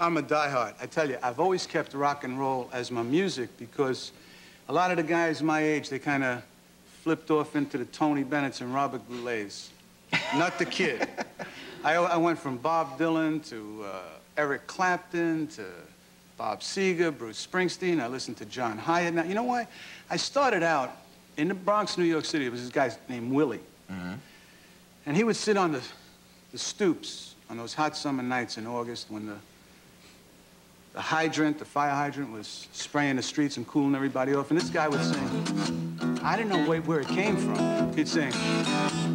I'm a diehard. I tell you, I've always kept rock and roll as my music because a lot of the guys my age, they kind of flipped off into the Tony Bennett's and Robert Goulets. Not the kid. I, I went from Bob Dylan to uh, Eric Clapton to Bob Seger, Bruce Springsteen. I listened to John Hiatt. Now, you know why? I started out in the Bronx, New York City. There was this guy named Willie. Mm-hmm. And he would sit on the, the stoops on those hot summer nights in August when the, the hydrant, the fire hydrant, was spraying the streets and cooling everybody off. And this guy would sing. I didn't know where, it came from. He'd sing,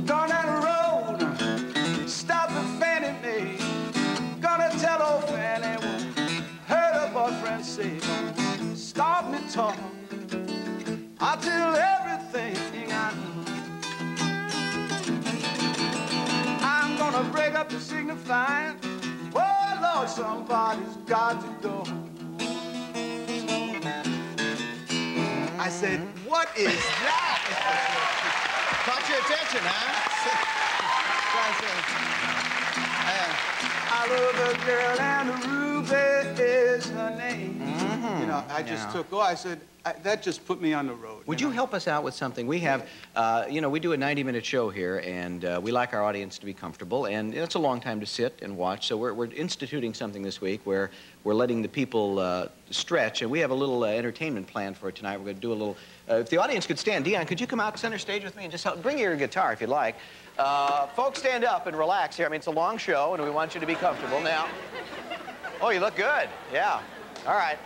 down the road, stop the Fannie Mae. Gonna tell old Fannie, heard her boyfriend say, stop me talk. I'll tell everything I know. I'm gonna break up the signifying. Somebody's got to go. I said, what is that? Caught your attention, huh? I love a girl and Ruby is her name. You know, I just took, oh, I said, I, that just put me on the road. Would you know? help us out with something? We have, uh, you know, we do a 90-minute show here, and uh, we like our audience to be comfortable, and it's a long time to sit and watch, so we're, we're instituting something this week where we're letting the people uh, stretch, and we have a little uh, entertainment plan for tonight. We're going to do a little, uh, if the audience could stand, Dion, could you come out center stage with me and just help, bring your guitar if you'd like. Uh, folks, stand up and relax here. I mean, it's a long show, and we want you to be comfortable. Now, oh, you look good. Yeah. All right.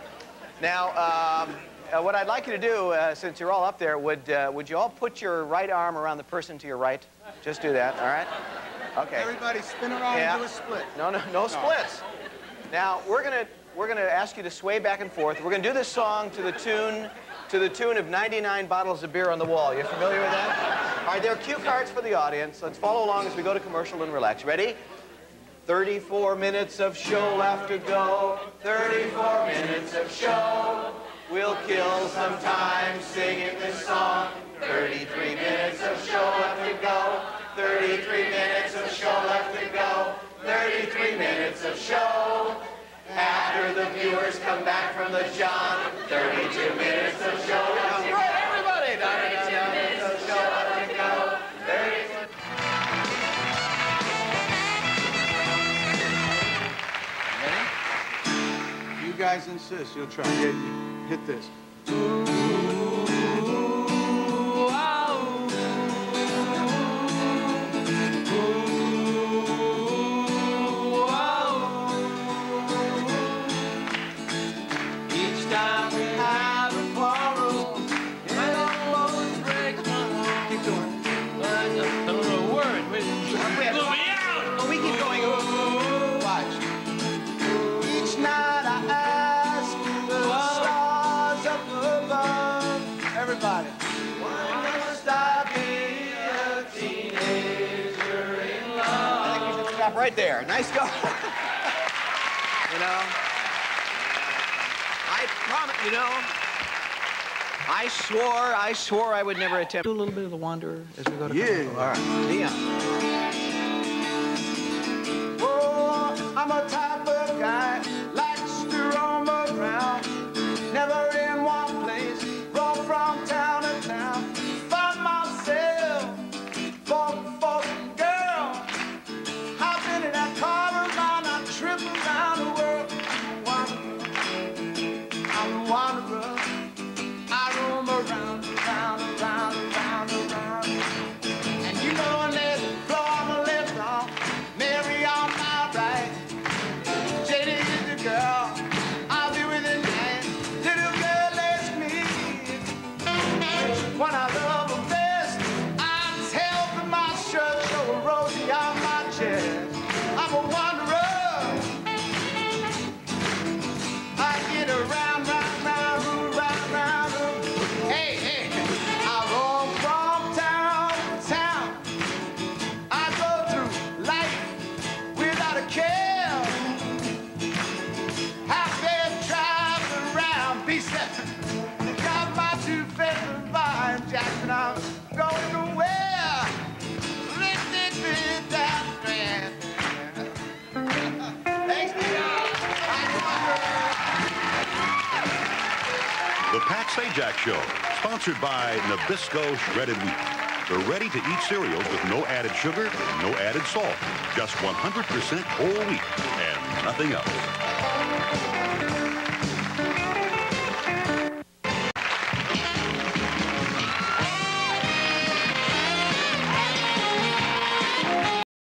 Now, um, uh, what I'd like you to do, uh, since you're all up there, would, uh, would you all put your right arm around the person to your right? Just do that, all right? Okay. Everybody spin around Yeah. and do a split. No, no, no splits. Now, we're gonna, we're gonna ask you to sway back and forth. We're gonna do this song to the tune, to the tune of 99 bottles of beer on the wall. You familiar with that? All right, there are cue cards for the audience. Let's follow along as we go to commercial and relax. Ready? 34 minutes of show left to go. 34 minutes of show. We'll kill some time singing this song. 33 minutes of show left to go. 33 minutes of show left to go. 33 minutes of show. After the viewers come back from the John. Guys insist, you'll try. Yeah, hit this. Stop right there. Nice go. you know, I promise, you know, I swore, I swore I would never attempt. Do a little bit of the Wanderer as we go to Yeah. All right, Dion. Oh, The Pat Sajak Show, sponsored by Nabisco Shredded Wheat. The ready-to-eat cereals with no added sugar no added salt. Just 100% whole wheat and nothing else.